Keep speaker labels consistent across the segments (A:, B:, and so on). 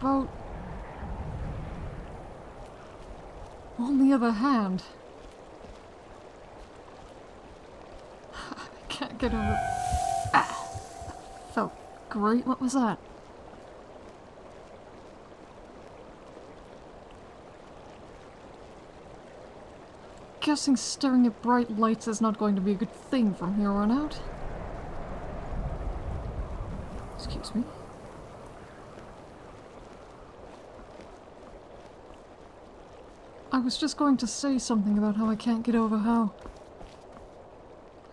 A: the. On the other hand, I can't get over. Ah, felt great. What was that? Guessing staring at bright lights is not going to be a good thing from here on out. Excuse me. I was just going to say something about how I can't get over how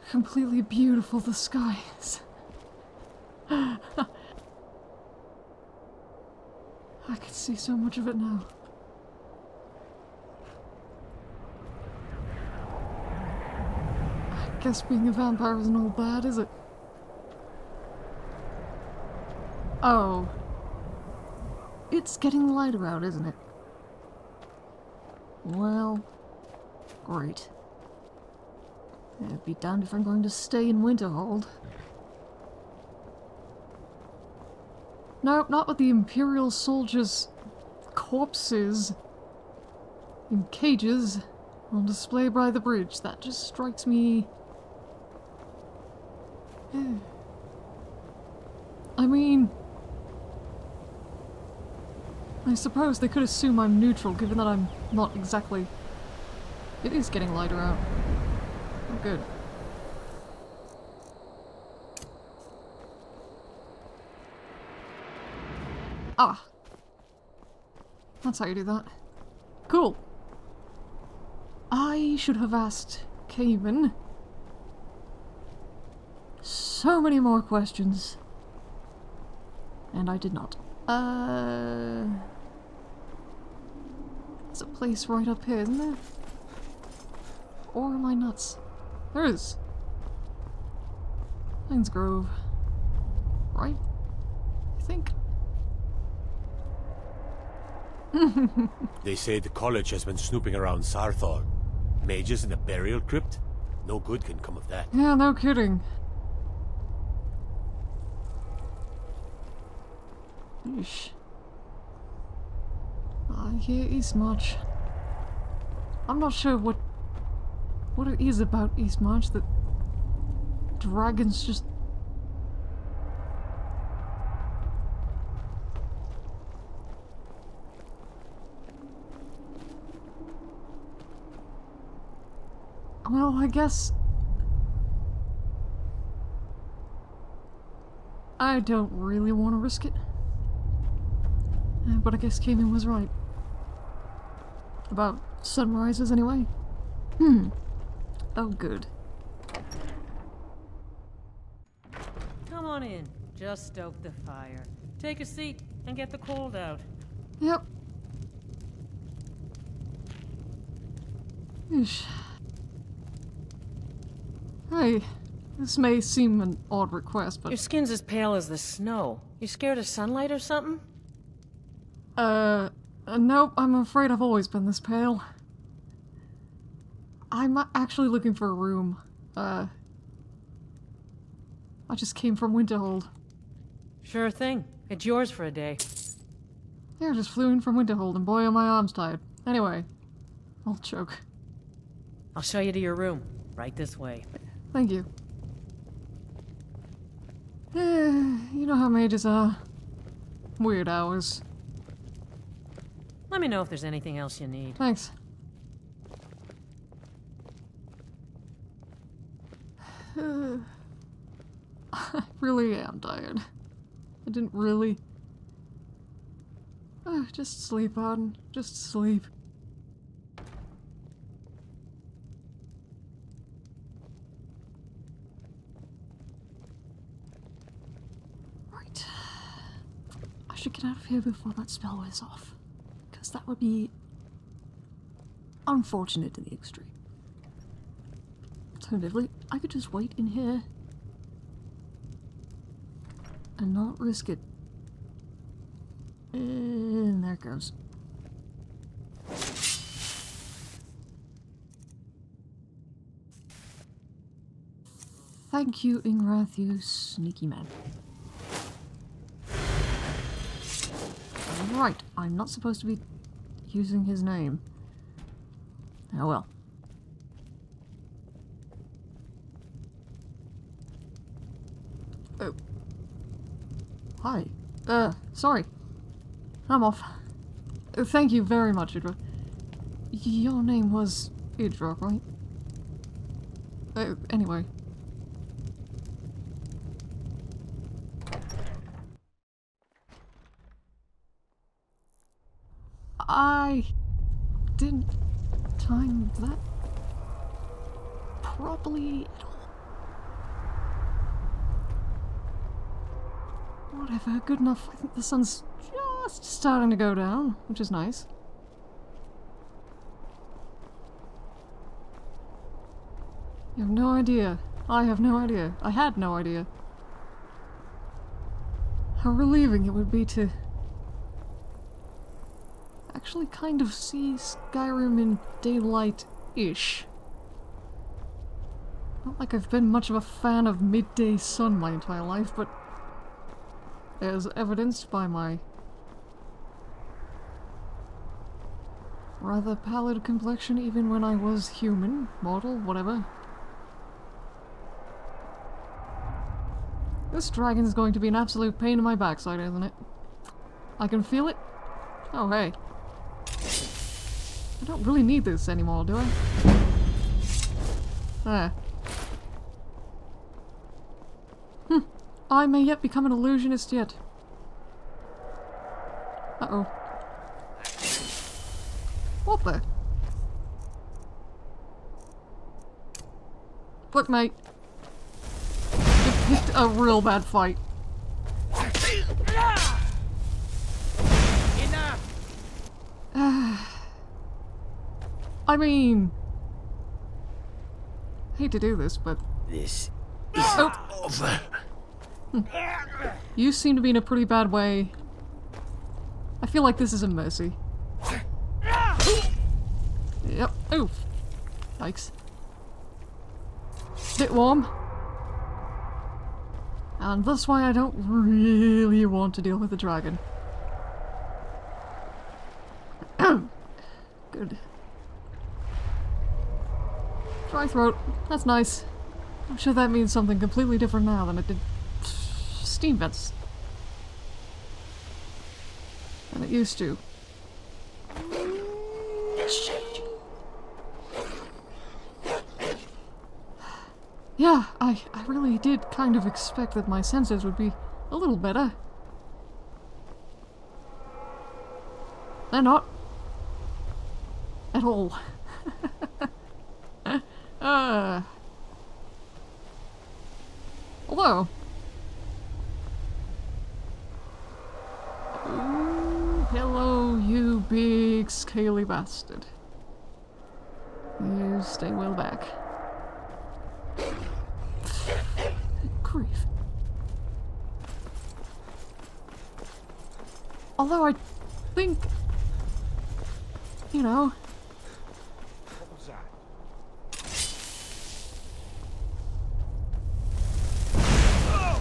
A: completely beautiful the sky is. I can see so much of it now. I guess being a vampire isn't all bad, is it? Oh. It's getting lighter out, isn't it? Well, great. I'd be damned if I'm going to stay in Winterhold. Nope, not with the Imperial soldiers' corpses in cages on display by the bridge. That just strikes me. I mean, I suppose they could assume I'm neutral, given that I'm not exactly... It is getting lighter out. Oh, good. Ah. That's how you do that. Cool. I should have asked Cayman so many more questions. And I did not. Uh... A place right up here, isn't there? Or am I nuts? There is. Kynesgrove. Right? I think.
B: They say the college has been snooping around Saarthal. Mages in a burial crypt? No good can come of that.
A: Yeah, no kidding. Yeesh. I March. I'm not sure what what it is about Eastmarch that dragons just Well, I guess I don't really want to risk it. Uh, But I guess Cayman was right. About sunrises, anyway. Hmm. Oh, good.
C: Come on in. Just stoke the fire. Take a seat and get the cold out.
A: Yep. Yeesh. Hey, this may seem an odd request, but...
C: Your skin's as pale as the snow. You scared of sunlight or something?
A: uh, uh, nope. I'm afraid I've always been this pale. I'm actually looking for a room. Uh, I just came from Winterhold.
C: Sure thing. It's yours for a day.
A: Yeah, I just flew in from Winterhold, and boy, are my arms tired. Anyway, I'll choke.
C: I'll show you to your room. Right this way.
A: Thank you. Eh, you know how mages are. Weird hours.
C: Let me know if there's anything else you need.
A: Thanks. I really am tired. I didn't really. Just sleep, Arden. Just sleep. Right. I should get out of here before that spell wears off. Because that would be unfortunate in the extreme. Alternatively, I could just wait in here and not risk it. And there it goes. Thank you, Ingrath, you sneaky man. Right, I'm not supposed to be using his name. Oh well. Oh. Hi. Uh, sorry. I'm off. Uh, thank you very much, Iddra. Your name was Iddra, right? Uh, anyway. I didn't time that properly at all. Whatever, good enough. I think the sun's just starting to go down, which is nice. You have no idea. I have no idea. I had no idea. How relieving it would be to actually kind of see Skyrim in daylight-ish. Not like I've been much of a fan of midday sun my entire life, but as evidenced by my rather pallid complexion even when I was human, mortal, whatever. This dragon is going to be an absolute pain in my backside, isn't it? I can feel it. Oh, hey. I don't really need this anymore, do I? There. Hm. I may yet become an illusionist yet. Uh-oh. What the? Look, mate. You picked a real bad fight. I mean... hate to do this, but...
B: This
A: Oh,
B: over.
A: you seem to be in a pretty bad way. I feel like this is a mercy. Yep. Oof. Yikes. Bit warm. And that's why I don't really want to deal with the dragon. Good. Dry throat. That's nice. I'm sure that means something completely different now than it did steam vents. Than it used to. Yeah, I, I really did kind of expect that my senses would be a little better. They're not. At all. Although. Ooh, hello, you big scaly bastard. You stay well back. Grief. Although I think, you know,
B: What was that?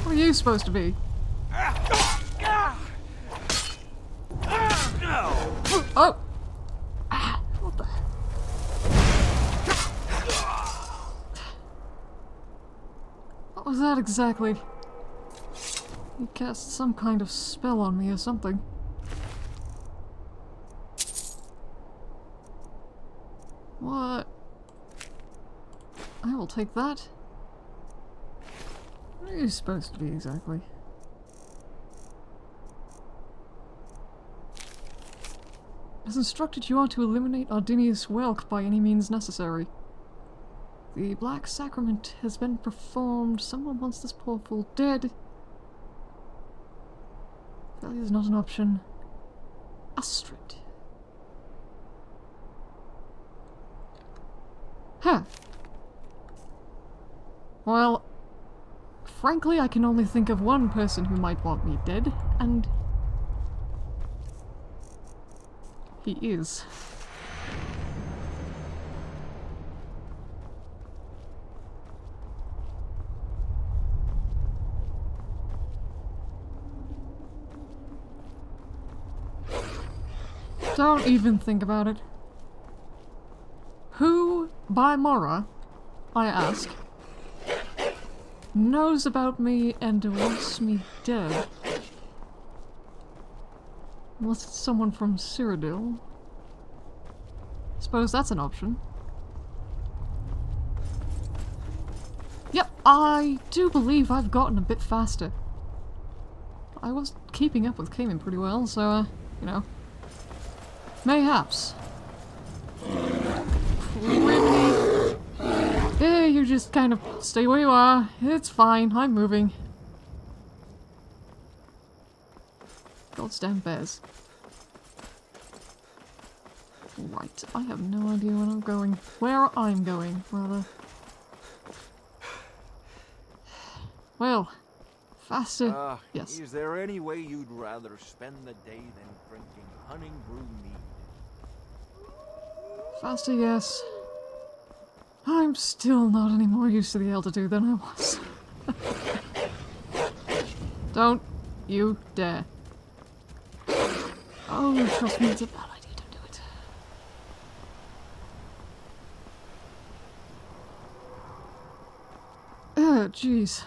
A: What are you supposed to be? Oh! What the? What was that exactly? He cast some kind of spell on me or something. What? I will take that. Are supposed to be exactly? As instructed, you are to eliminate Ardenius Whelk by any means necessary. The Black Sacrament has been performed. Someone wants this poor fool dead. Failure is not an option. Astrid. Huh. Well, frankly, I can only think of one person who might want me dead, and he is. Don't even think about it. Who, by Mora, I ask, knows about me and wants me dead? Unless it's someone from Cyrodiil. Suppose that's an option. Yep, I do believe I've gotten a bit faster. I was keeping up with Cayman pretty well, so, uh, you know. Mayhaps. Just kind of stay where you are. It's fine, I'm moving. Goddamn bears. Right, I have no idea where I'm going. Where I'm going, rather. Well, faster.
D: Uh,
A: yes.
D: Is there any way you'd rather spend the day than drinking hunting brew mead?
A: Faster, yes. I'm still not any more used to the altitude than I was. don't you dare. Oh, trust me, it's a bad idea. Don't do it. Oh, jeez.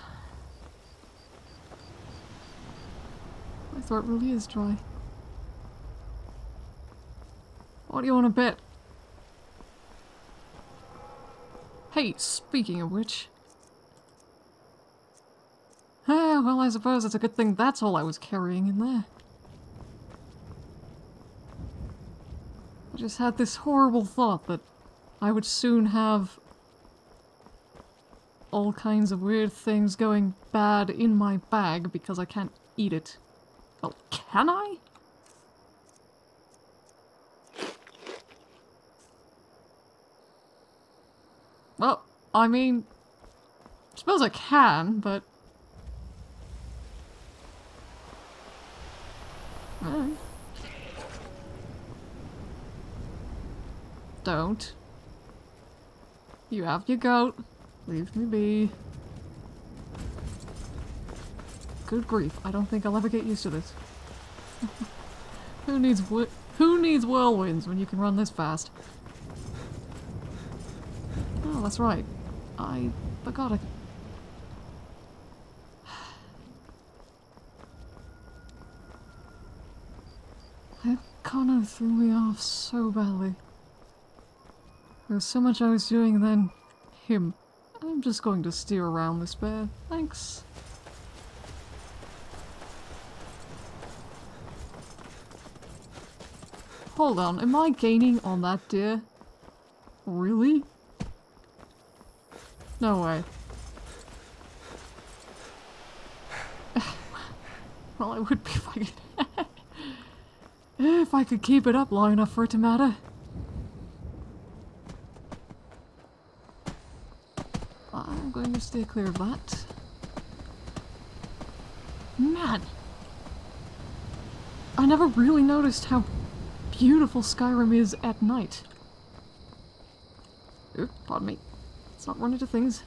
A: My throat really is dry. What do you want to bet? Hey, speaking of which. Ah, well, I suppose it's a good thing that's all I was carrying in there. I just had this horrible thought that I would soon have all kinds of weird things going bad in my bag because I can't eat it. Well, can I? Well, I mean, I suppose I can, but... Don't. You have your goat. Leave me be. Good grief, I don't think I'll ever get used to this. who needs who needs whirlwinds when you can run this fast? Oh, that's right. I forgot I... That kind of threw me off so badly. There was so much I was doing then. Him. I'm just going to steer around this bear. Thanks. Hold on, am I gaining on that deer? Really? No way. well, I would be if I could... if I could keep it up long enough for it to matter. I'm going to stay clear of that. Man! I never really noticed how beautiful Skyrim is at night. Oop, pardon me. Not run into things.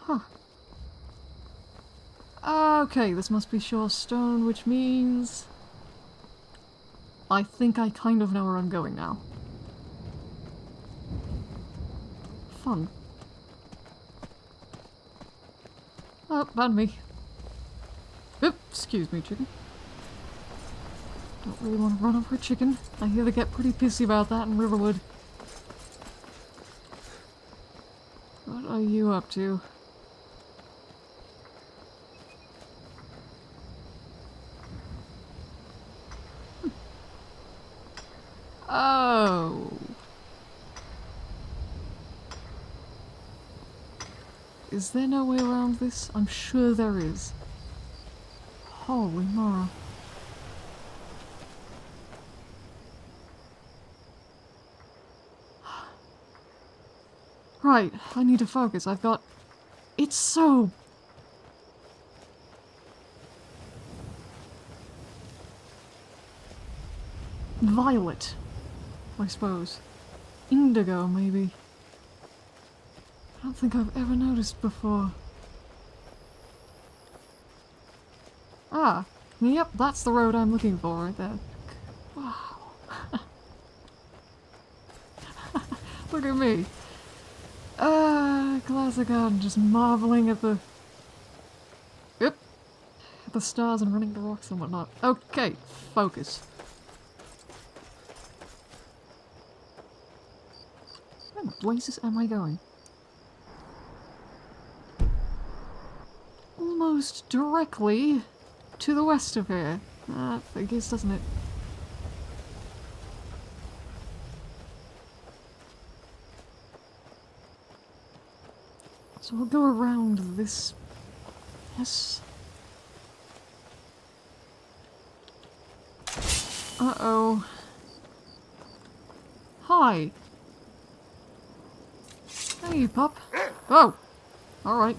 A: Huh. Okay, this must be Shor's Stone, which means... I think I kind of know where I'm going now. Fun. Oh, pardon me. Oop, excuse me, chicken. Don't really want to run over a chicken. I hear they get pretty pissy about that in Riverwood. What are you up to? Hmm. Oh. Is there no way around this? I'm sure there is. Holy Mara. Right, I need to focus. I've got... It's so... Violet, I suppose. Indigo, maybe. I don't think I've ever noticed before. Ah, Yep, that's the road I'm looking for right there. Wow. Look at me. Ah, classic on just marveling at the... Yep. At the stars and running the rocks and whatnot. Okay, focus. Where the blazes am I going? Almost directly to the west of here. That figures, doesn't it? So we'll go around this. Yes. Uh oh. Hi. Hey, you pup. Oh! Alright.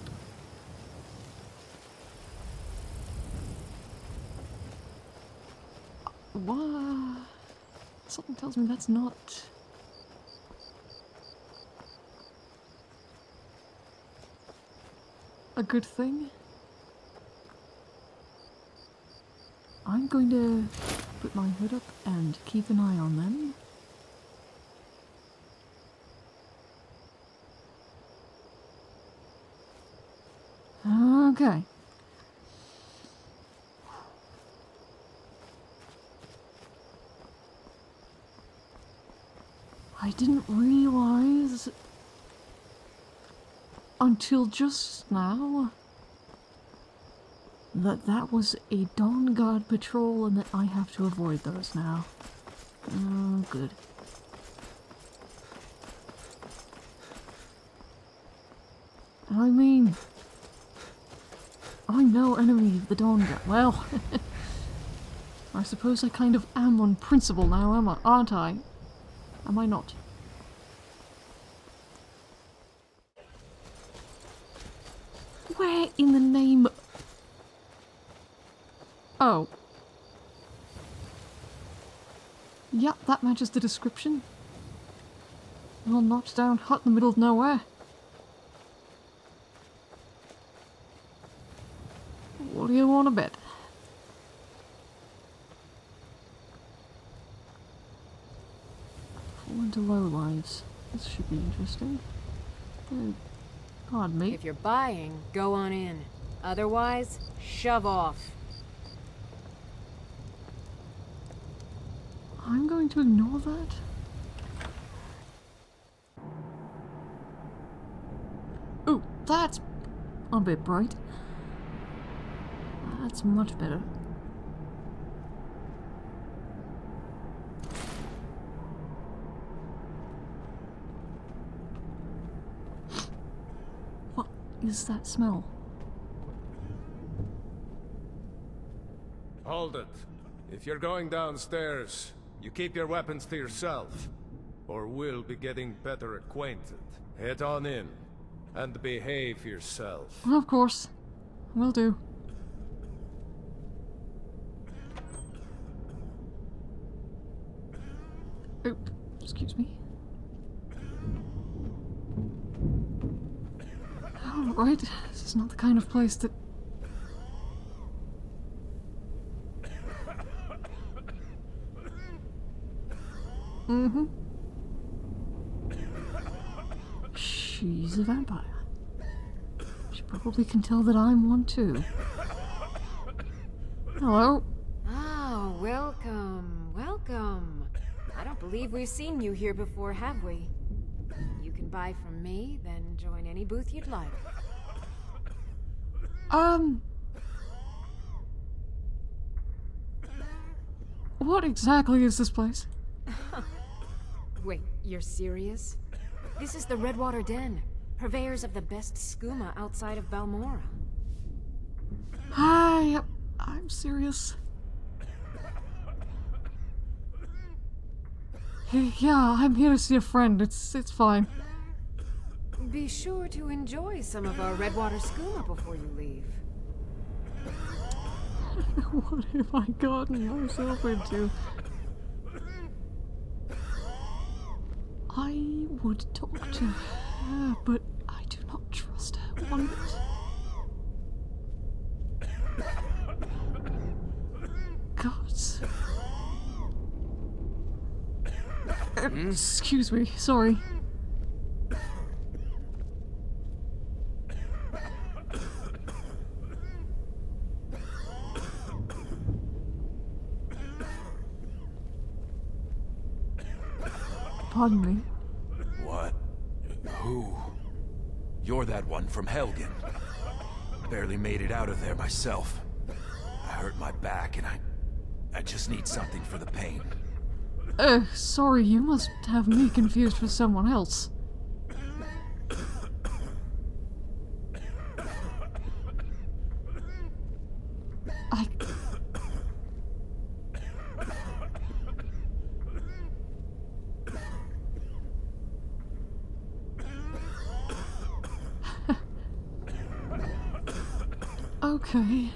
A: What? Something tells me that's not. A good thing. I'm going to put my hood up and keep an eye on them. Okay. I didn't realize until just now that that was a Dawnguard patrol and that I have to avoid those now. Oh, good. I mean, I'm no enemy of the Dawnguard. Well, I suppose I kind of am on principle now, am I? Aren't I? Am I not? Where in the name... Oh. Yep, that matches the description. Little knocked down hut in the middle of nowhere. What do you want to bet? Fall into low lives. This should be interesting. Uh, pardon me.
E: If you're buying, go on in. Otherwise, shove off.
A: I'm going to ignore that. Ooh, that's a bit bright. That's much better. What is that smell?
F: Hold it. If you're going downstairs, you keep your weapons to yourself, or we'll be getting better acquainted. Head on in, and behave yourself.
A: Of course. Will do. Oh, excuse me. Oh, right. This is not the kind of place that. Mm-hmm. She's a vampire. She probably can tell that I'm one too. Hello.
E: Oh, welcome, welcome. I don't believe we've seen you here before, have we? You can buy from me, then join any booth you'd like.
A: Um. What exactly is this place?
E: Wait, you're serious? This is the Redwater Den, purveyors of the best skooma outside of Balmora.
A: Hi, I'm serious. Hey, yeah, I'm here to see a friend. It's it's fine.
E: Be sure to enjoy some of our Redwater skooma before you leave.
A: what have I gotten myself into? I would talk to her, but I do not trust her one bit. God. Hmm? Excuse me, sorry.
G: What? Who? You're that one from Helgen. Barely made it out of there myself. I hurt my back and I... I just need something for the pain.
A: Uh, sorry, you must have me confused with someone else. I... okay.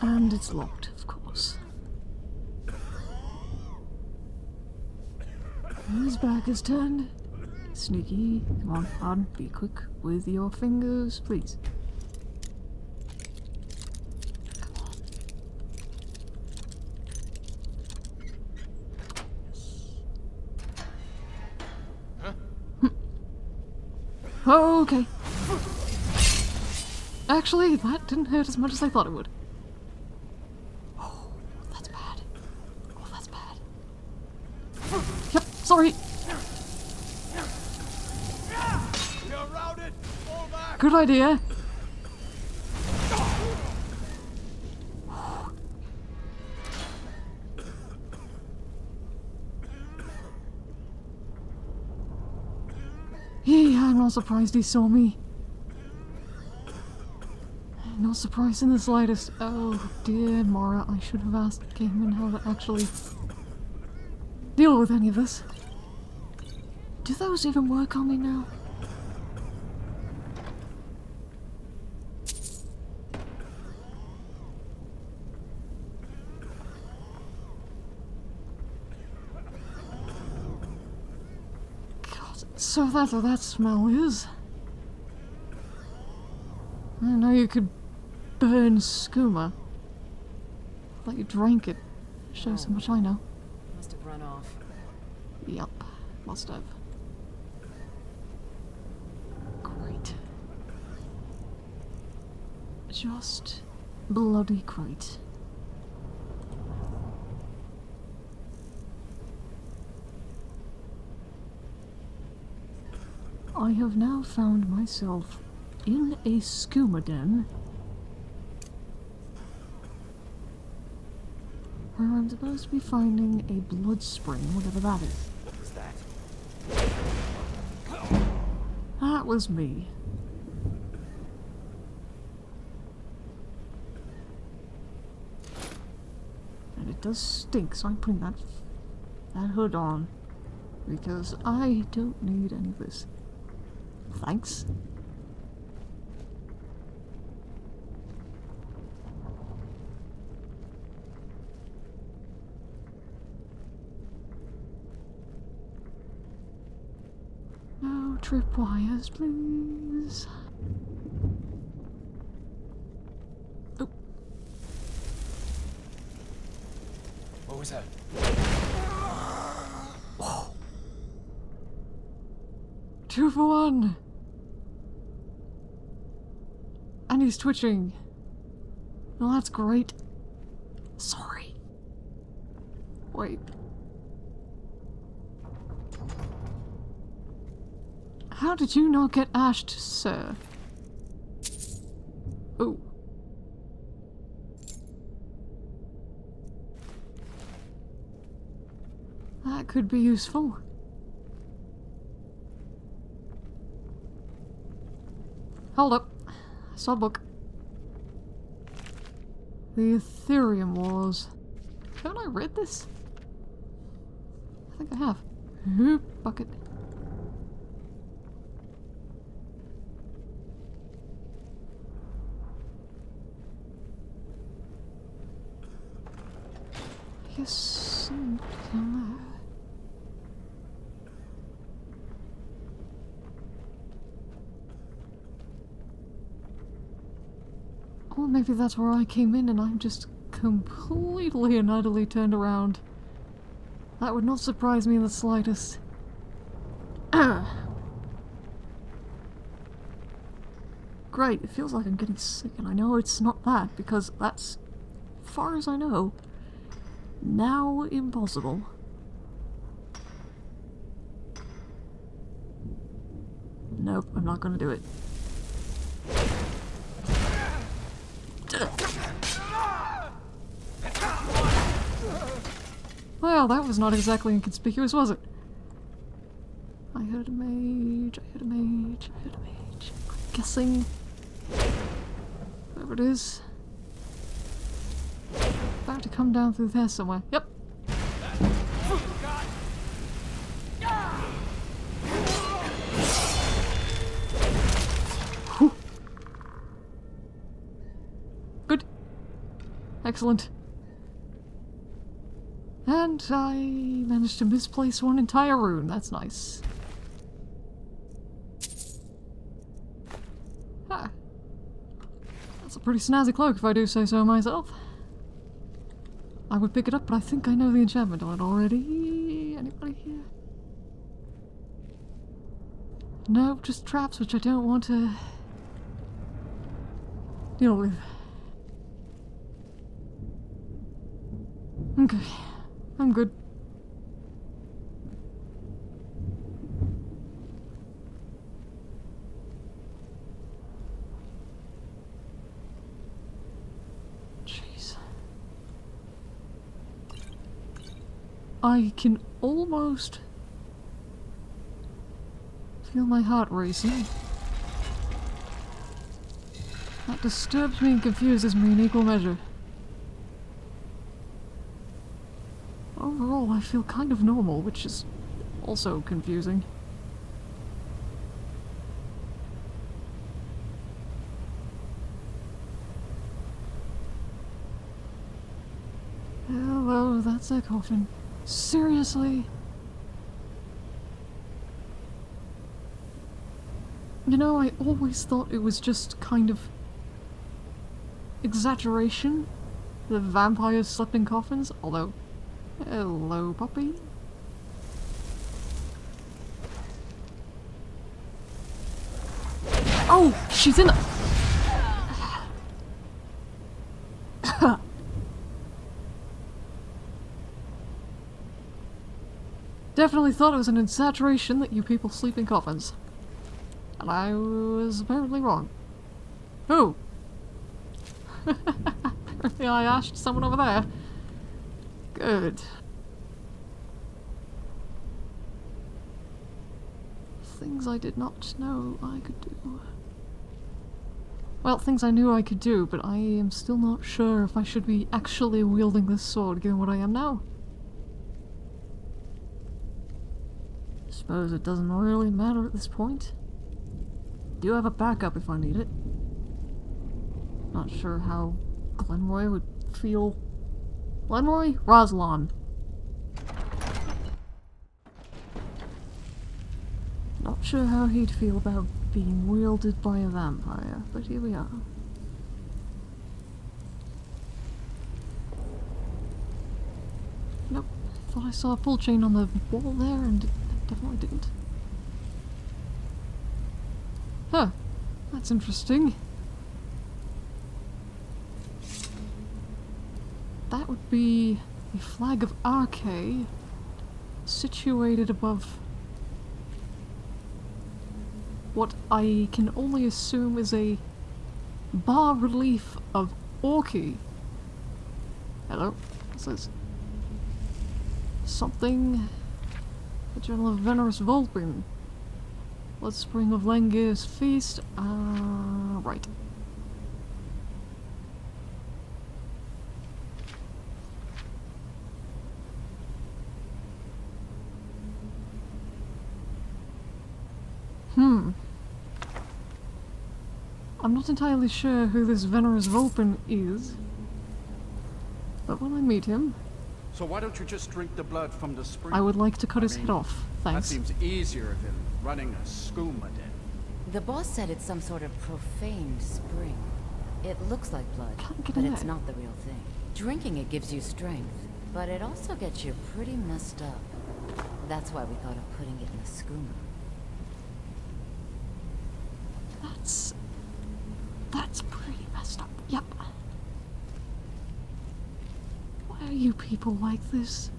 A: And it's locked, of course. His back is turned. Sneaky. Come on, on, be quick with your fingers, please. On. Hmm. Okay. Actually, that didn't hurt as much as I thought it would. Oh, that's bad. Oh, that's bad. Yep, sorry.
F: You're routed! Fall back!
A: Good idea. Yeah, uh, I'm not surprised he saw me. Not surprised in the slightest. Oh dear, Mara, I should have asked Cayman how to actually deal with any of this. Do those even work on me now? God, so that's what that smell is. I know you could burn skooma. Thought you drank it. Shows how much I know.
E: Must have run off.
A: Yup, must have. Great. Just bloody great. I have now found myself in a skooma den where I'm supposed to be finding a blood spring, whatever that is.
D: What was that?
A: That was me. And it does stink, so I'm putting that that hood on because I don't need any of this. Thanks. No tripwires, please. Oh,
G: What was that?
A: two for one. And he's twitching. Well, that's great. Sorry. Wait. How did you not get ashed, sir? Oh. That could be useful. Hold up. I saw a book. The Aetherium Wars. Haven't I read this? I think I have. Hoop bucket. Yes, down there. Or maybe that's where I came in and I'm just completely and utterly turned around. That would not surprise me in the slightest. Great, it feels like I'm getting sick, and I know it's not that, because that's, far as I know, now impossible. Nope, I'm not gonna do it. Well, that was not exactly inconspicuous, was it? I heard a mage, I heard a mage, I heard a mage. I'm guessing. Whoever it is. About to come down through there somewhere. Yep. Good. Excellent. I managed to misplace one entire rune. That's nice. Ah. That's a pretty snazzy cloak if I do say so myself. I would pick it up, but I think I know the enchantment on it already. Anybody here? No, just traps which I don't want to deal with. Okay. I'm good. Jeez. I can almost feel my heart racing. That disturbs me and confuses me in equal measure. Overall, I feel kind of normal, which is also confusing. Oh, Hello, that's a coffin. Seriously? You know, I always thought it was just kind of exaggeration. The vampires slept in coffins, although Hello, puppy. Oh, she's in. The... Definitely thought it was an exaggeration that you people sleep in coffins. And I was apparently wrong. Who? apparently I asked someone over there. Good. Things I did not know I could do. Well, things I knew I could do, but I am still not sure if I should be actually wielding this sword given what I am now. Suppose it doesn't really matter at this point. Do you have a backup if I need it. Not sure how Glenroy would feel Lenroy? Roslan. Not sure how he'd feel about being wielded by a vampire, but here we are. Nope. Thought I saw a pull chain on the wall there and it definitely didn't. Huh. That's interesting. Would be a flag of Arkay situated above what I can only assume is a bas relief of Arkay. Hello? This is something. The Journal of Venarus Vulpin. Blood Spring of Langir's Feast. Ah, uh, right. Hmm. I'm not entirely sure who this Venarus Vulpin is. But when I meet him...
H: So why don't you just drink the blood from the spring?
A: I would like to cut
H: I
A: his
H: mean,
A: head off, thanks.
H: That seems easier than running a skooma den.
I: The boss said it's some sort of profane spring. It looks like blood,
A: Can't get
I: but it's
A: there.
I: not the real thing. Drinking it gives you strength, but it also gets you pretty messed up. That's why we thought of putting it in a skooma.
A: That's... That's pretty messed up. Yep. Why are you people like this?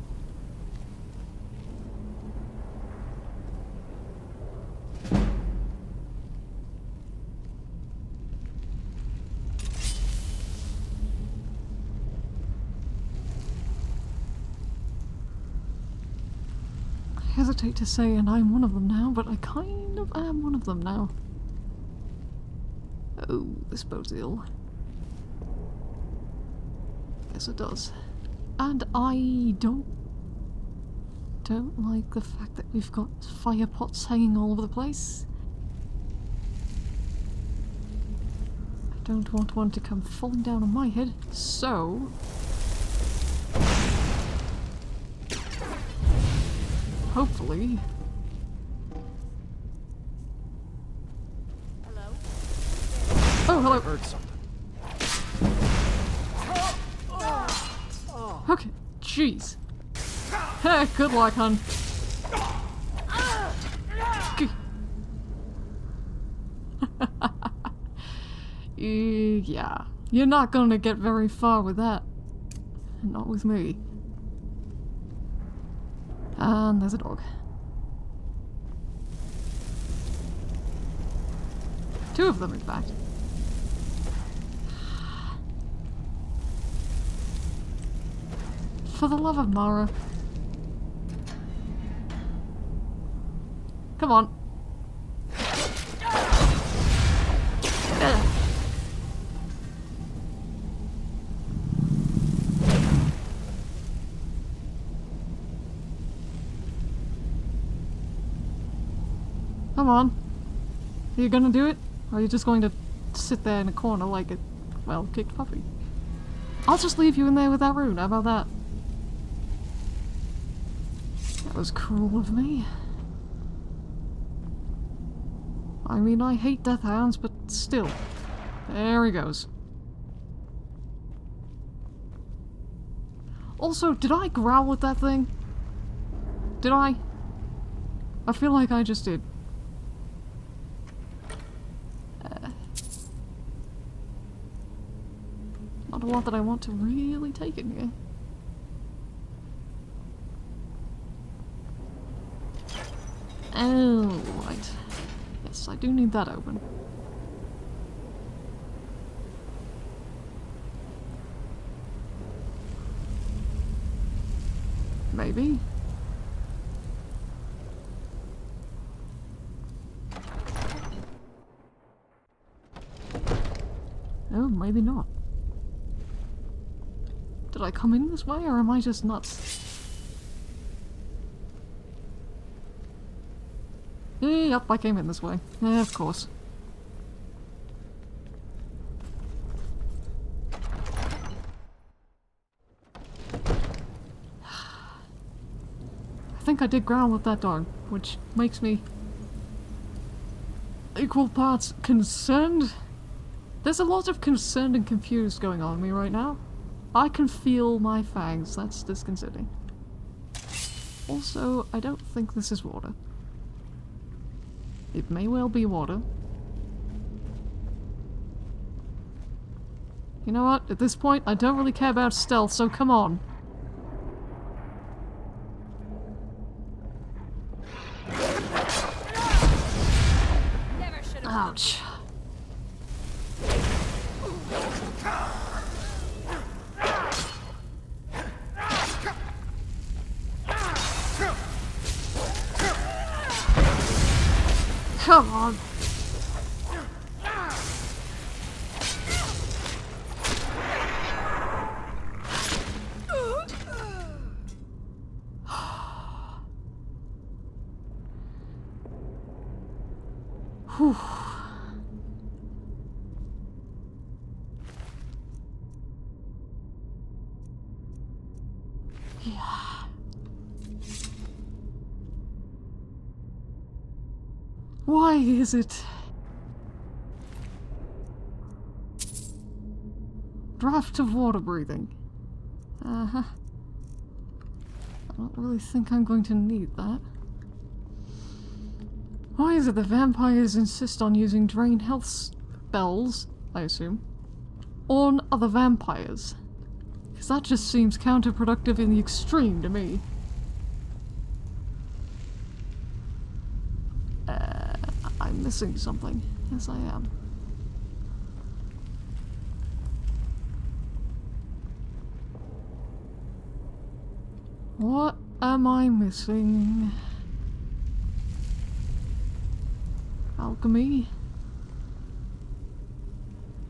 A: I hesitate to say and I'm one of them now, but I kind of am one of them now. Oh, this bodes ill. Yes, it does. And I don't don't like the fact that we've got fire pots hanging all over the place. I don't want one to come falling down on my head, so... Hopefully... Oh, hello!
H: Heard something.
A: Jeez. Good luck, hun. Yeah, you're not gonna get very far with that. Not with me. And there's a dog. Two of them, in fact. For the love of Mara. Come on. Come on. Are you gonna do it? Or are you just going to sit there in a corner like a, well, kicked puppy? I'll just leave you in there with that rune, how about that? That was cruel of me. I mean, I hate death hounds, but still. There he goes. Also, did I growl at that thing? Did I? I feel like I just did. Uh, not a lot that I want to really take in here. Oh, right. Yes, I do need that open. Maybe. Oh, maybe not. Did I come in this way, or am I just nuts? Yep, I came in this way. Of course. I think I did ground with that dog, which makes me equal parts concerned. There's a lot of concerned and confused going on me right now. I can feel my fangs, that's disconcerting. Also, I don't think this is water. It may well be water. You know what? At this point, I don't really care about stealth, so come on. Ouch. Come on. Whew. Yeah. Why is it? Draft of water breathing. Uh-huh. I don't really think I'm going to need that. Why is it the vampires insist on using drain health spells, I assume, on other vampires? Because that just seems counterproductive in the extreme to me. Uh, I'm missing something. Yes, I am. What am I missing? Alchemy?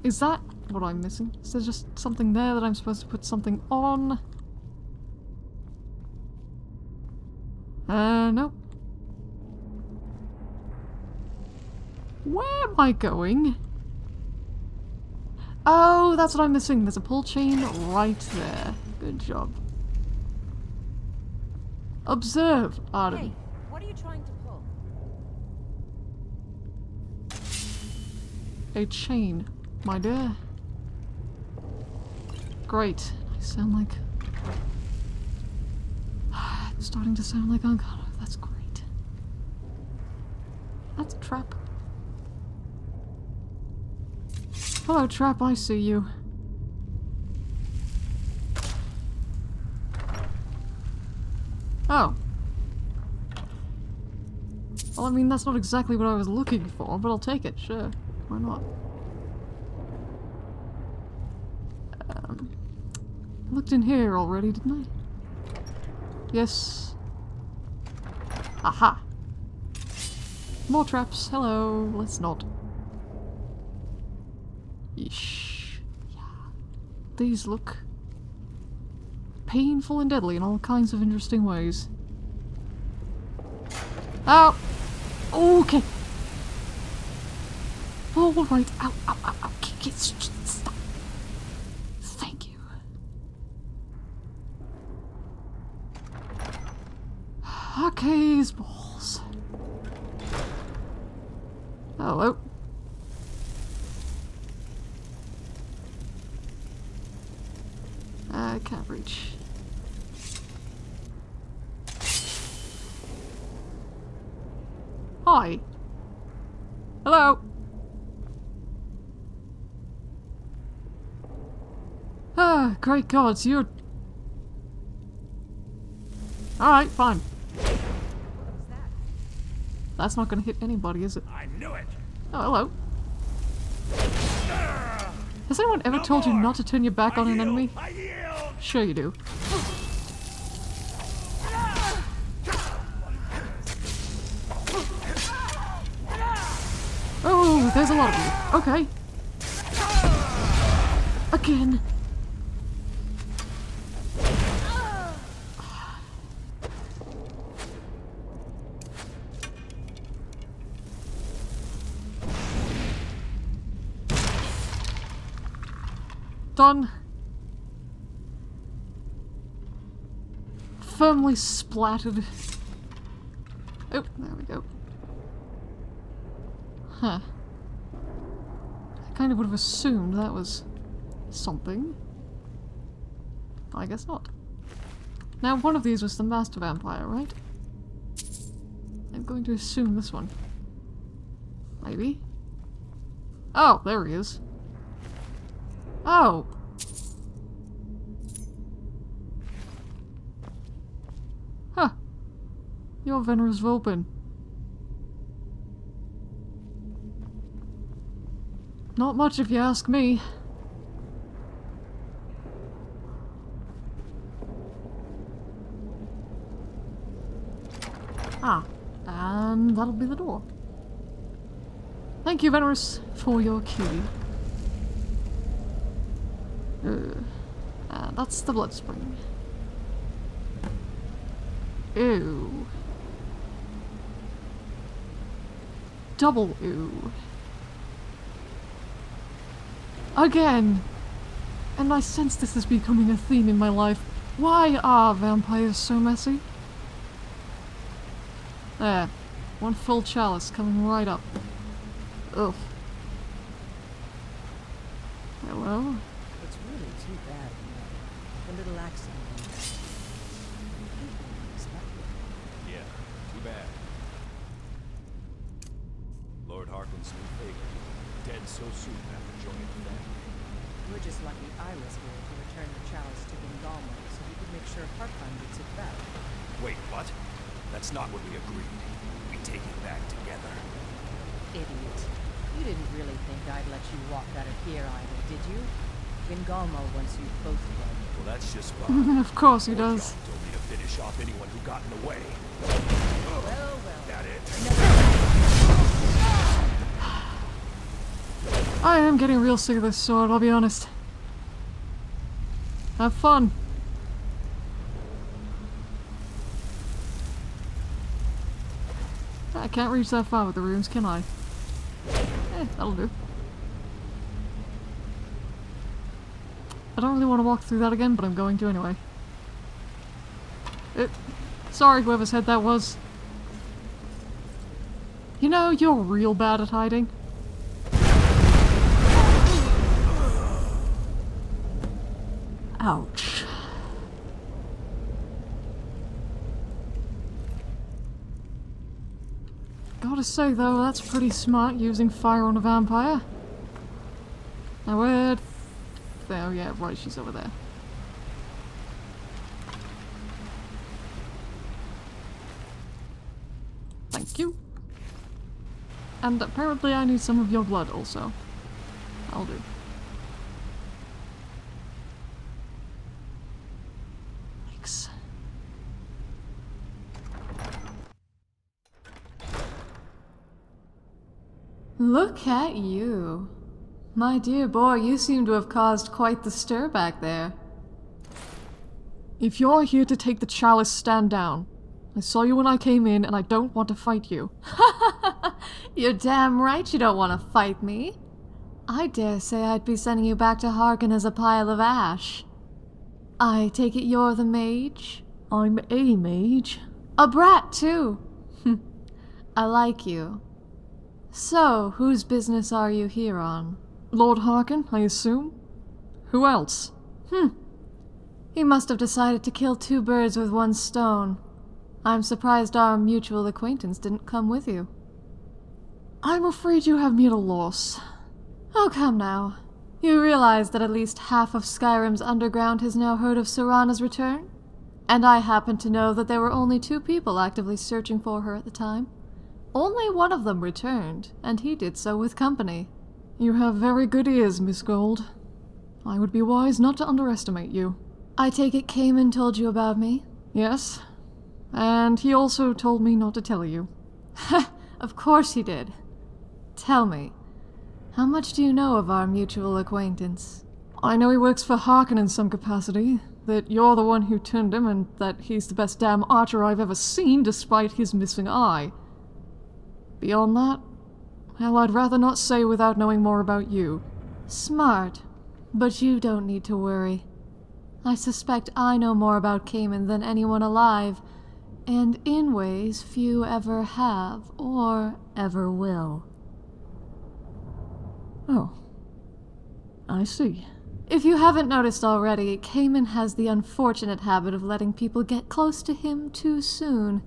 A: Is that what I'm missing? Is there just something there that I'm supposed to put something on? Uh, no. Where am I going? Oh, that's what I'm missing. There's a pull chain right there. Good job. Observe, Arden.
I: Hey, what are you trying to pull?
A: A chain, my dear. Great. I sound like... I'm starting to sound like Ankara. That's great. That's a trap. Hello, trap. I see you. Oh. Well, I mean, that's not exactly what I was looking for, but I'll take it, sure. Why not? Um, I looked in here already, didn't I? Yes. Aha! More traps. Hello. Let's not. Yeesh. Yeah. These look painful and deadly in all kinds of interesting ways. Oh! Okay. All right. Ow, ow, ow, ow. Get, get, stop. Thank you. Okay, balls. Hello. I can't reach. Hi. Hello. Ah, great gods, you're... Alright, fine. That's not gonna hit anybody, is it?
B: I knew it!
A: Oh, hello. Has anyone ever
B: No
A: told you not to turn your back
B: I
A: on an enemy?
B: I yield!
A: Sure you do. Oh, there's a lot of you. Okay. Again. Firmly splattered. Oh, there we go. Huh. I kind of would have assumed that was something. I guess not. Now, one of these was the Master Vampire, right? I'm going to assume this one. Maybe. Oh, there he is. Oh! Huh. You're Venarus Vulpin. Not much if you ask me. Ah, and that'll be the door. Thank you, Venarus, for your key. Uh, uh, that's the blood spring. Ew. Double ew. Again! And I sense this is becoming a theme in my life. Why are vampires so messy? There. One full chalice coming right up. Ugh. Hello?
C: It's really too bad. The little accent.
G: Yeah, too bad. Lord Harkon's new favorite. Dead so soon after joining the family.
C: We're just lucky I was here to return the chalice to Vingalmo so we could make sure Harkon gets it back.
G: Wait, what? That's not what we agreed. We take it back together.
C: Idiot. You didn't really think I'd let you of here either, did you? Vingalmo wants you both dead.
G: Well, that's just fine.
A: of course he
G: Lord
A: does.
G: John told me to finish off anyone who got in the way.
C: Well, well.
G: That it?
A: I am getting real sick of this sword, I'll be honest. Have fun. I can't reach that far with the rooms, can I? Eh, that'll do. I don't really want to walk through that again, but I'm going to anyway. It, sorry, whoever's head that was. You know, you're real bad at hiding. Ouch. Gotta say though, that's pretty smart using fire on a vampire. Now where... Oh yeah, right, she's over there. Thank you. And apparently I need some of your blood also. I'll do. Thanks. Look at you. My dear boy, you seem to have caused quite the stir back there. If you're here to take the chalice, stand down. I saw you when I came in, and I don't want to fight you.
E: You're damn right you don't want to fight me. I dare say I'd be sending you back to Harkon as a pile of ash. I take it you're the mage?
A: I'm a mage.
E: A brat, too. I like you. So, whose business are you here on?
A: Lord Harkon, I assume? Who else?
E: Hmm. He must have decided to kill two birds with one stone. I'm surprised our mutual acquaintance didn't come with you.
A: I'm afraid you have me at a loss.
E: Oh, come now. You realize that at least half of Skyrim's underground has now heard of Serana's return? And I happen to know that there were only two people actively searching for her at the time. Only one of them returned, and he did so with company.
A: You have very good ears, Miss Gold. I would be wise not to underestimate you.
E: I take it Cayman told you about me?
A: Yes. And he also told me not to tell you.
E: of course he did. Tell me, how much do you know of our mutual acquaintance?
A: I know he works for Harkon in some capacity, that you're the one who turned him, and that he's the best damn archer I've ever seen despite his missing eye. Beyond that, well, I'd rather not say without knowing more about you.
E: Smart, but you don't need to worry. I suspect I know more about Cayman than anyone alive, and in ways few ever have or ever will.
A: Oh. I see.
E: If you haven't noticed already, Cayman has the unfortunate habit of letting people get close to him too soon.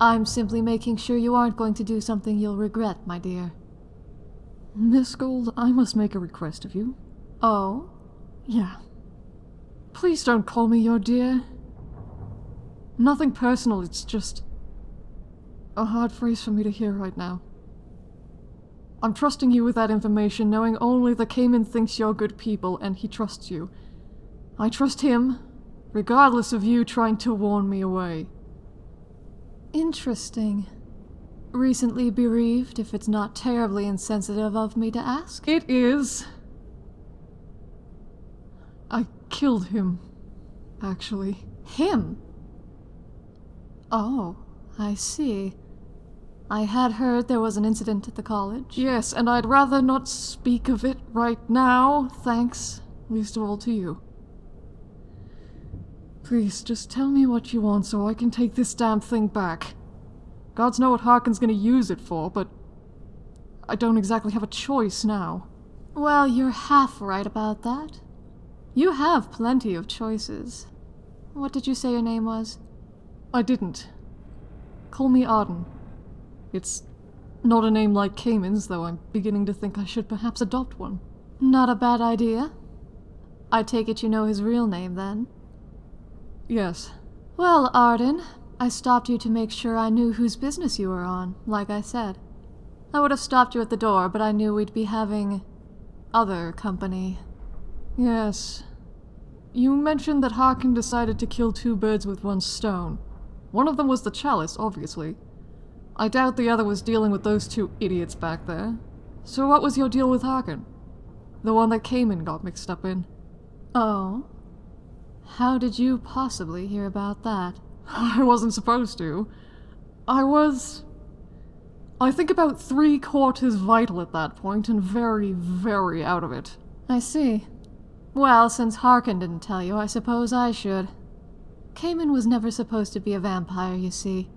E: I'm simply making sure you aren't going to do something you'll regret, my dear.
A: Miss Gold, I must make a request of you.
E: Oh?
A: Yeah. Please don't call me your dear. Nothing personal, it's just a hard phrase for me to hear right now. I'm trusting you with that information, knowing only that Cayman thinks you're good people and he trusts you. I trust him, regardless of you trying to warn me away.
E: Interesting. Recently bereaved, if it's not terribly insensitive of me to ask?
A: It is. I killed him, actually.
E: Him? Oh, I see. I had heard there was an incident at the college.
A: Yes, and I'd rather not speak of it right now, thanks, least of all to you. Please, just tell me what you want so I can take this damn thing back. Gods know what Harkon's gonna use it for, but I don't exactly have a choice now.
E: Well, you're half right about that. You have plenty of choices. What did you say your name was?
A: I didn't. Call me Arden. It's not a name like Cayman's, though I'm beginning to think I should perhaps adopt one.
E: Not a bad idea. I take it you know his real name, then?
A: Yes.
E: Well, Arden, I stopped you to make sure I knew whose business you were on, like I said. I would have stopped you at the door, but I knew we'd be having other company.
A: Yes. You mentioned that Harkon decided to kill two birds with one stone. One of them was the chalice, obviously. I doubt the other was dealing with those two idiots back there. So what was your deal with Harkon? The one that Cayman got mixed up in.
E: Oh? How did you possibly hear about that?
A: I wasn't supposed to. I was. I think about three quarters vital at that point and very, very out of it.
E: I see. Well, since Harkon didn't tell you, I suppose I should. Cayman was never supposed to be a vampire, you see.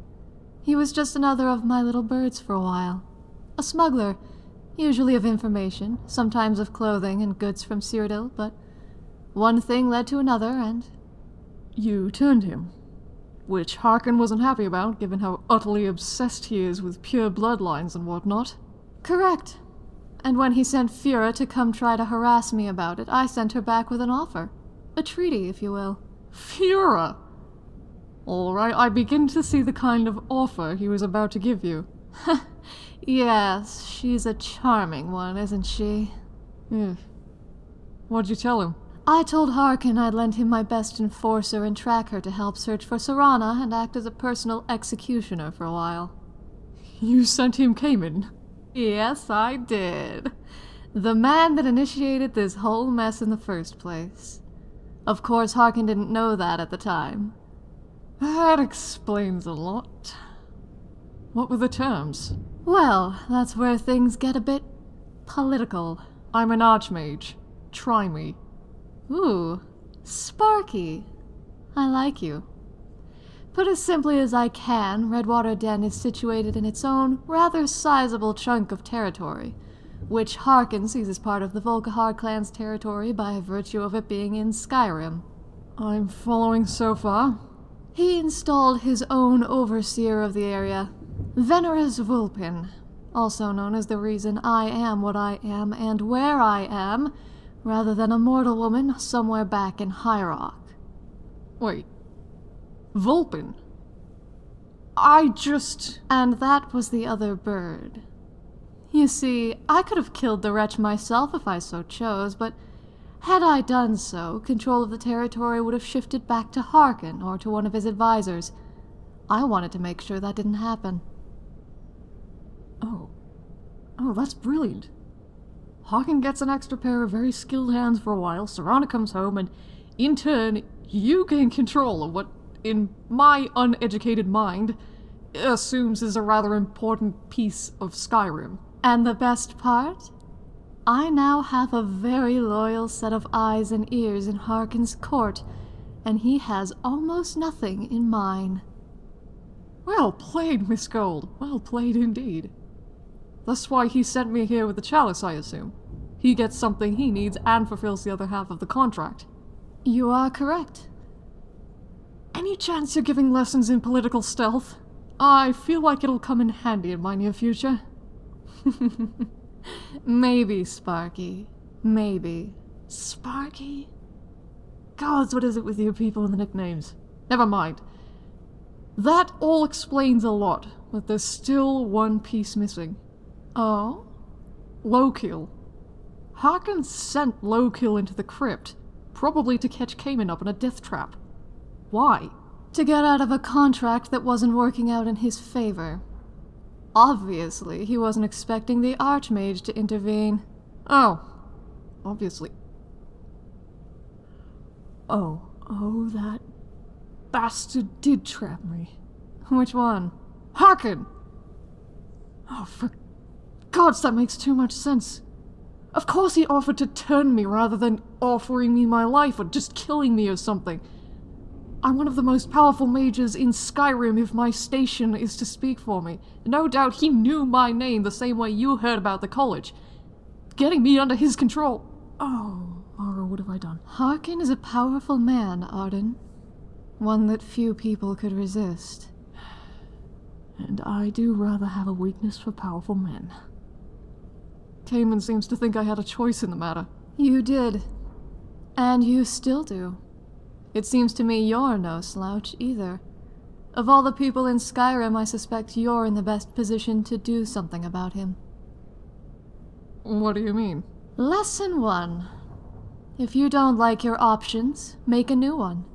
E: He was just another of my little birds for a while. A smuggler, usually of information, sometimes of clothing and goods from Cyrodiil, but one thing led to another, and.
A: You turned him. Which Harkon wasn't happy about, given how utterly obsessed he is with pure bloodlines and whatnot.
E: Correct. And when he sent Fura to come try to harass me about it, I sent her back with an offer. A treaty, if you will.
A: Fura! Alright, I begin to see the kind of offer he was about to give you.
E: yes, she's a charming one, isn't she?
A: Yeah. What'd you tell him?
E: I told Harkon I'd lend him my best enforcer and tracker to help search for Serana and act as a personal executioner for a while.
A: You sent him Cayman?
E: Yes, I did. The man that initiated this whole mess in the first place. Of course, Harkon didn't know that at the time.
A: That explains a lot. What were the terms?
E: Well, that's where things get a bit political.
A: I'm an archmage. Try me.
E: Ooh, Sparky. I like you. Put as simply as I can, Redwater Den is situated in its own rather sizable chunk of territory, which Harkon sees as part of the Volkihar clan's territory by virtue of it being in Skyrim.
A: I'm following so far.
E: He installed his own overseer of the area, Venarus Vulpin, also known as the reason I am what I am and where I am, rather than a mortal woman somewhere back in High Rock.
A: Wait. Vulpin? I just.
E: And that was the other bird. You see, I could have killed the wretch myself if I so chose, but had I done so, control of the territory would have shifted back to Harkon or to one of his advisors. I wanted to make sure that didn't happen.
A: Oh. Oh, that's brilliant. Harkon gets an extra pair of very skilled hands for a while, Serana comes home, and in turn, you gain control of what, in my uneducated mind, assumes is a rather important piece of Skyrim.
E: And the best part? I now have a very loyal set of eyes and ears in Harkon's court, and he has almost nothing in mine.
A: Well played, Miss Gold. Well played indeed. That's why he sent me here with the chalice, I assume. He gets something he needs and fulfills the other half of the contract.
E: You are correct.
A: Any chance you're giving lessons in political stealth? I feel like it'll come in handy in my near future.
E: Maybe, Sparky. Maybe.
A: Sparky? Gods, what is it with you people and the nicknames? Never mind. That all explains a lot, but there's still one piece missing.
E: Oh?
A: Lokil. Harkon sent Lokil into the crypt, probably to catch Cayman up in a death trap. Why?
E: To get out of a contract that wasn't working out in his favor. Obviously, he wasn't expecting the Archmage to intervene.
A: Oh. Obviously. Oh, oh, that bastard did trap me.
E: Which one?
A: Harkon! Oh, for gods, that makes too much sense. Of course he offered to turn me rather than offering me my life or just killing me or something. I'm one of the most powerful mages in Skyrim if my station is to speak for me. No doubt he knew my name the same way you heard about the college. Getting me under his control. Oh. Mara, what have I done?
E: Harkon is a powerful man, Arden. One that few people could resist.
A: And I do rather have a weakness for powerful men. Cayman seems to think I had a choice in the matter.
E: You did. And you still do. It seems to me you're no slouch either. Of all the people in Skyrim, I suspect you're in the best position to do something about him.
A: What do you mean?
E: Lesson one. If you don't like your options, make a new one.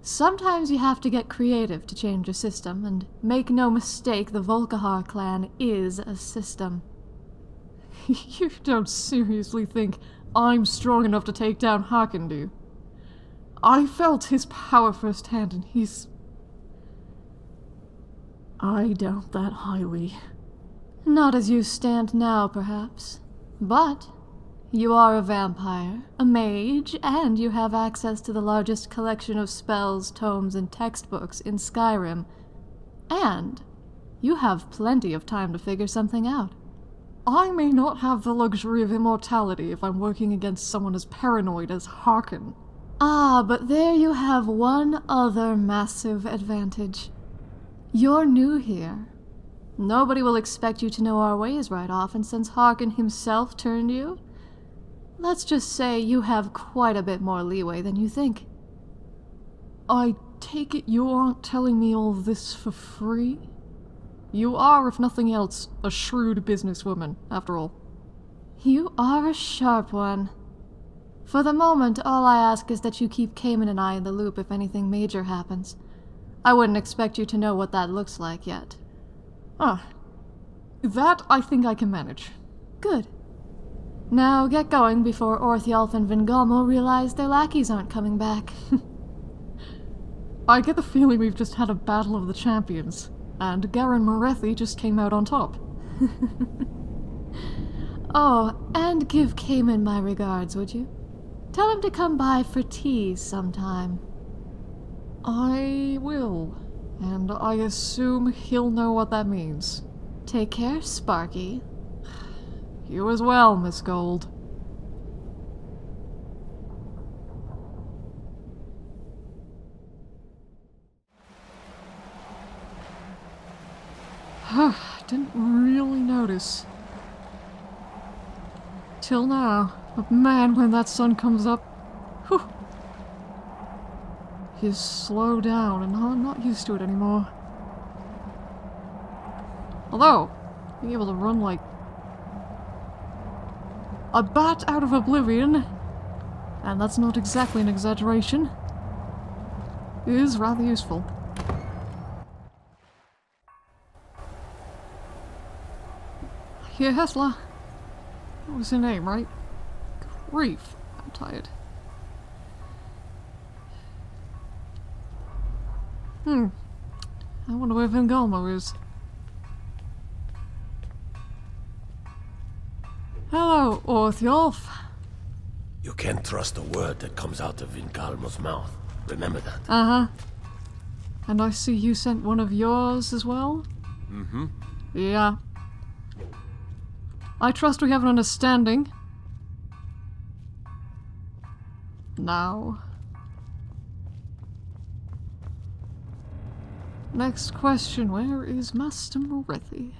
E: Sometimes you have to get creative to change a system, and make no mistake, the Volkihar clan is a system.
A: you don't seriously think I'm strong enough to take down Harkon, do you? I felt his power firsthand, and he's. I doubt that highly.
E: Not as you stand now, perhaps. But you are a vampire, a mage, and you have access to the largest collection of spells, tomes, and textbooks in Skyrim. And you have plenty of time to figure something out.
A: I may not have the luxury of immortality if I'm working against someone as paranoid as Harkon.
E: Ah, but there you have one other massive advantage. You're new here. Nobody will expect you to know our ways right off, and since Harkon himself turned you, let's just say you have quite a bit more leeway than you think.
A: I take it you aren't telling me all this for free? You are, if nothing else, a shrewd businesswoman, after all.
E: You are a sharp one. For the moment, all I ask is that you keep Cayman and I in the loop if anything major happens. I wouldn't expect you to know what that looks like yet.
A: Ah. That I think I can manage.
E: Good. Now get going before Orthjolf and Vingalmo realize their lackeys aren't coming back.
A: I get the feeling we've just had a battle of the champions, and Garan Marethi just came out on top.
E: oh, and give Cayman my regards, would you? Tell him to come by for tea sometime.
A: I will. And I assume he'll know what that means.
E: Take care, Sparky.
A: You as well, Miss Gold. Didn't really notice. Till now. But man, when that sun comes up, whew, you slow down, and I'm not used to it anymore. Although, being able to run like a bat out of oblivion, and that's not exactly an exaggeration, is rather useful. Yeah, Hestla. That was her name, right? Grief. I'm tired. Hmm. I wonder where Vingalmo is. Hello, Orthjolf.
B: You can't trust a word that comes out of Vingalmo's mouth. Remember that.
A: Uh-huh. And I see you sent one of yours as well?
B: Mm-hmm.
A: Yeah. I trust we have an understanding. Now. Next question, where is Master Marethi?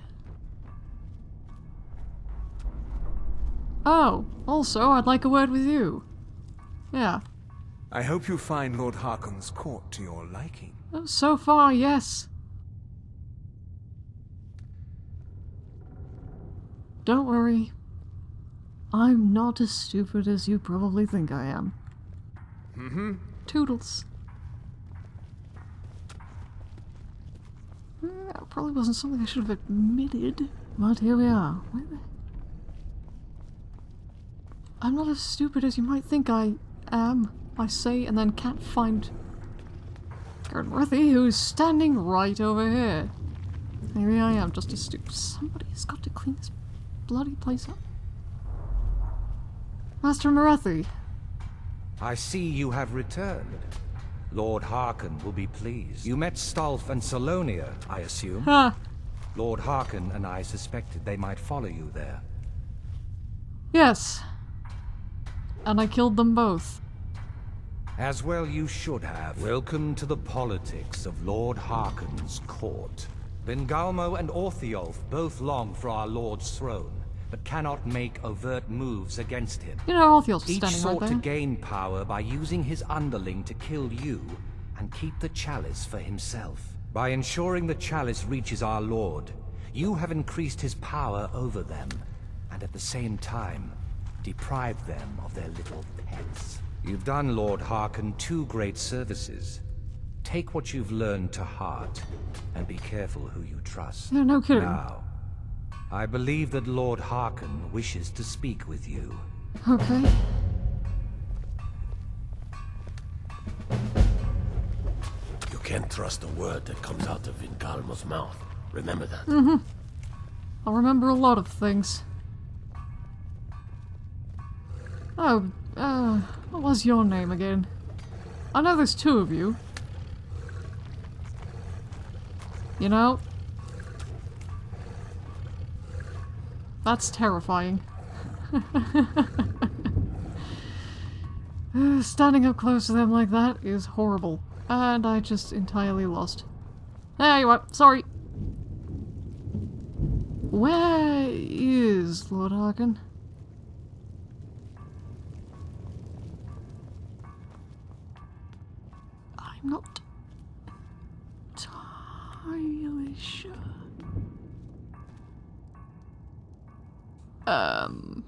A: Oh, also, I'd like a word with you. Yeah.
J: I hope you find Lord Harkon's court to your liking.
A: Oh, so far, yes. Don't worry. I'm not as stupid as you probably think I am.
J: Mm-hmm.
A: Toodles. That probably wasn't something I should have admitted, but here we are. I'm not as stupid as you might think I am, I say, and then can't find Gardworthy, who's standing right over here. Maybe I am just as stupid. Somebody's got to clean this bloody place up. Master Marethi.
K: I see you have returned. Lord Harkon will be pleased. You met Stalf and Salonia, I assume?
A: Ha!
K: Lord Harkon and I suspected they might follow you there.
A: Yes. and I killed them both.
K: As well you should have. Welcome to the politics of Lord Harkon's court. Vingalmo and Orthjolf both long for our Lord's throne, but cannot make overt moves against him.
A: You know, Orthjolf's
K: Each
A: right
K: sought to gain power by using his underling to kill you and keep the chalice for himself. By ensuring the chalice reaches our Lord, you have increased his power over them, and at the same time, deprived them of their little pets. You've done Lord Harkon two great services. Take what you've learned to heart, and be careful who you trust.
A: No, no kidding.
K: Now, I believe that Lord Harkon wishes to speak with you.
A: Okay.
B: You can't trust a word that comes out of Vingalmo's mouth. Remember that.
A: Mm-hmm. I'll remember a lot of things. Oh, uh, what was your name again? I know there's two of you. You know? That's terrifying. Standing up close to them like that is horrible. And I just entirely lost. There you are. Sorry. Where is Lord Harkon? I'm not entirely sure. Um,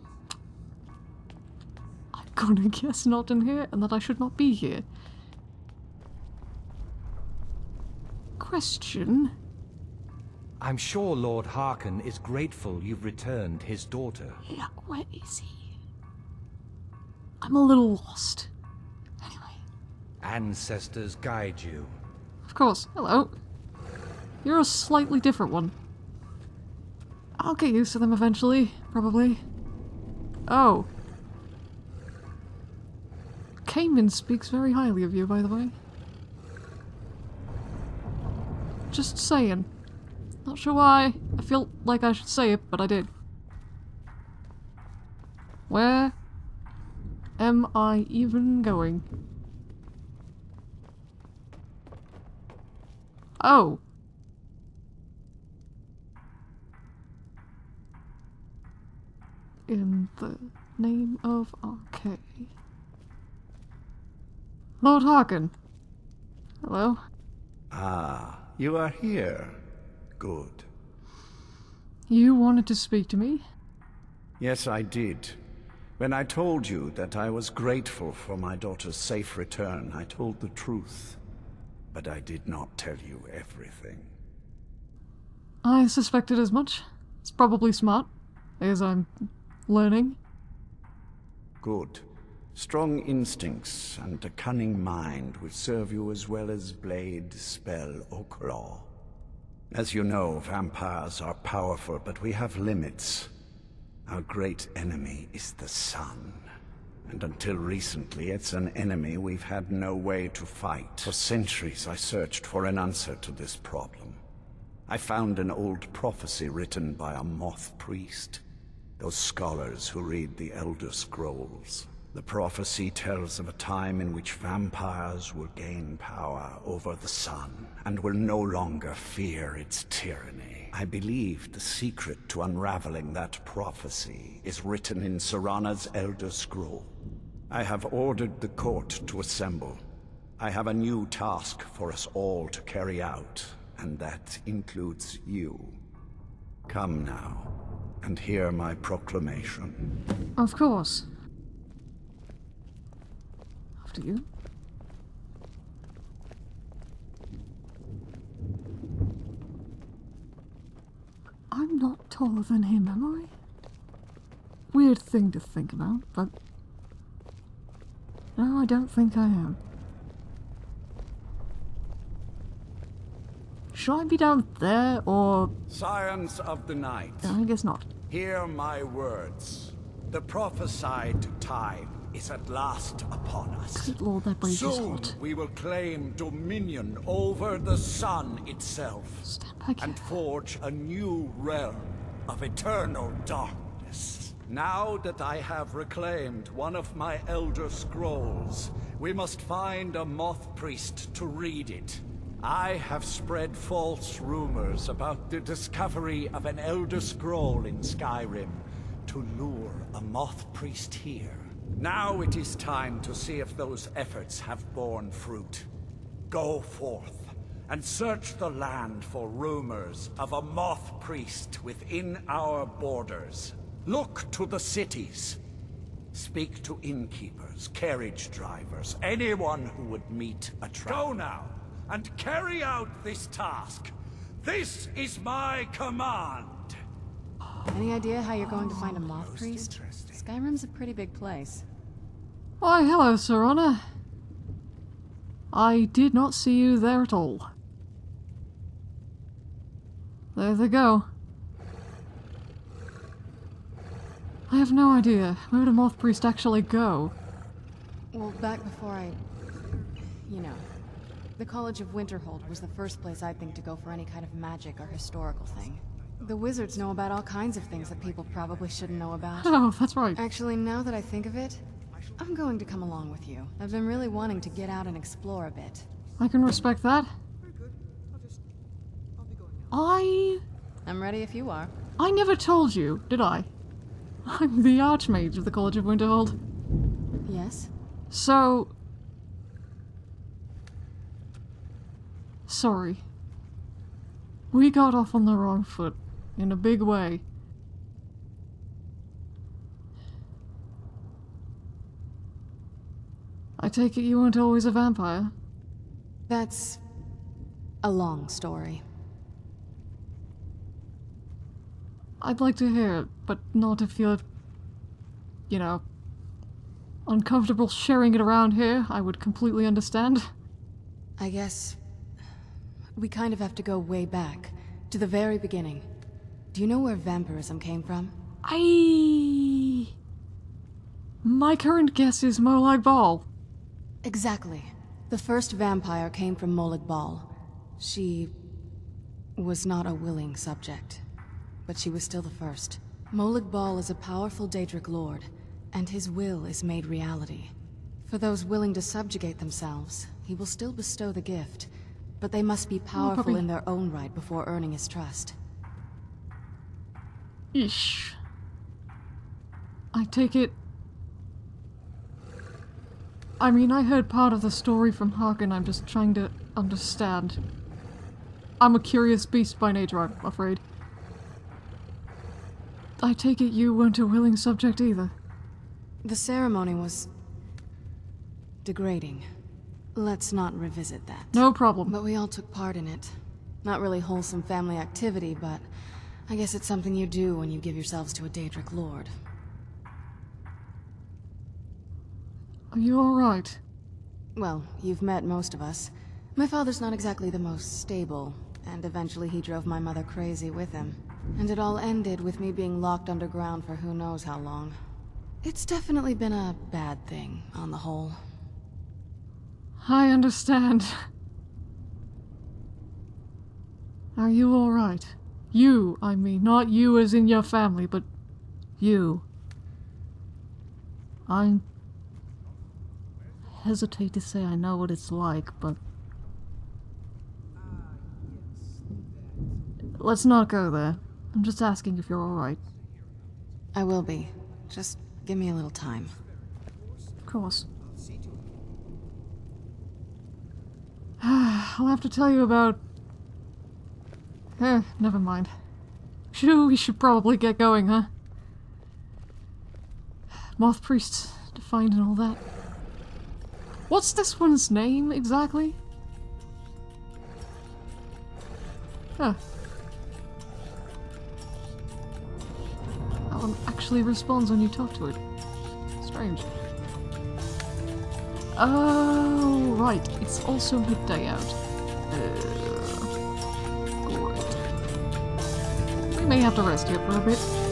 A: I'm gonna guess not in here and that I should not be here. Question.
K: I'm sure Lord Harkon is grateful you've returned his daughter.
A: Yeah, where is he? I'm a little lost. Anyway.
K: Ancestors guide you.
A: Of course. Hello. You're a slightly different one. I'll get used to them eventually, probably. Oh. Cayman speaks very highly of you, by the way. Just saying. Not sure why. I feel like I should say it, but I did. Where am I even going? Oh. In the name of Arkay. Lord Harkon. Hello.
H: Ah, you are here. Good.
A: You wanted to speak to me?
H: Yes, I did. When I told you that I was grateful for my daughter's safe return, I told the truth. But I did not tell you everything.
A: I suspected as much. It's probably smart, as I'm learning.
H: Good. Strong instincts and a cunning mind will serve you as well as blade, spell, or claw. As you know, vampires are powerful, but we have limits. Our great enemy is the sun. And until recently, it's an enemy we've had no way to fight. For centuries, I searched for an answer to this problem. I found an old prophecy written by a moth priest. Those scholars who read the Elder Scrolls. The prophecy tells of a time in which vampires will gain power over the sun and will no longer fear its tyranny. I believe the secret to unraveling that prophecy is written in Serana's Elder Scroll. I have ordered the court to assemble. I have a new task for us all to carry out, and that includes you. Come now, and hear my proclamation.
A: Of course. After you. I'm not taller than him, am I? Weird thing to think about, but. No, I don't think I am. Should I be down there, or.
H: Scions of the night.
A: I guess not.
H: Hear my words. The prophesied time is at last upon us.
A: Good lord, that
H: Soon
A: hot.
H: we will claim dominion over the sun itself. and forge a new realm of eternal darkness. Now that I have reclaimed one of my Elder Scrolls, we must find a Moth Priest to read it. I have spread false rumors about the discovery of an Elder Scroll in Skyrim to lure a Moth Priest here. Now it is time to see if those efforts have borne fruit. Go forth and search the land for rumors of a Moth Priest within our borders. Look to the cities. Speak to innkeepers, carriage drivers, anyone who would meet a trap. Go now, and carry out this task. This is my command.
C: Any idea how you're going to find a moth priest? Skyrim's a pretty big place.
A: Why, hello, Serana. I did not see you there at all. There they go. I have no idea. Where would a moth priest actually go?
C: Well, back before I... You know. The College of Winterhold was the first place I'd think to go for any kind of magic or historical thing. The wizards know about all kinds of things that people probably shouldn't know about.
A: Oh, that's right.
C: Actually, now that I think of it, I'm going to come along with you. I've been really wanting to get out and explore a bit.
A: I can respect that. I...
C: I'm ready if you are.
A: I never told you, did I? I'm the Archmage of the College of Winterhold.
C: Yes?
A: So... Sorry. We got off on the wrong foot. In a big way. I take it you weren't always a vampire?
C: That's... a long story.
A: I'd like to hear it, but not if you're... you know... uncomfortable sharing it around here. I would completely understand.
C: I guess... we kind of have to go way back. To the very beginning. Do you know where vampirism came from?
A: I... My current guess is Molag Bal.
C: Exactly. The first vampire came from Molag Bal. She... was not a willing subject. But she was still the first. Molag Bal is a powerful Daedric lord, and his will is made reality. For those willing to subjugate themselves, he will still bestow the gift, but they must be oh, powerful
A: probably-
C: in their own right before earning his trust.
A: Ish. I take it... I mean, I heard part of the story from Harkon, I'm just trying to understand. I'm a curious beast by nature, I'm afraid. I take it you weren't a willing subject either.
C: The ceremony was... degrading. Let's not revisit that.
A: No problem.
C: But we all took part in it. Not really wholesome family activity, but I guess it's something you do when you give yourselves to a Daedric lord.
A: Are you alright?
C: Well, you've met most of us. My father's not exactly the most stable, and eventually he drove my mother crazy with him. And it all ended with me being locked underground for who knows how long. It's definitely been a bad thing, on the whole.
A: I understand. Are you alright? You, I mean, not you as in your family, but you. I hesitate to say I know what it's like, but let's not go there. I'm just asking if you're alright.
C: I will be. Just give me a little time.
A: Of course. I'll have to tell you about. Eh, never mind. We should probably get going, huh? Moth priests defined and all that. What's this one's name exactly? Huh. That one actually responds when you talk to it. Strange. Oh, right. It's also midday out. Uh, great. We may have to rest here for a bit.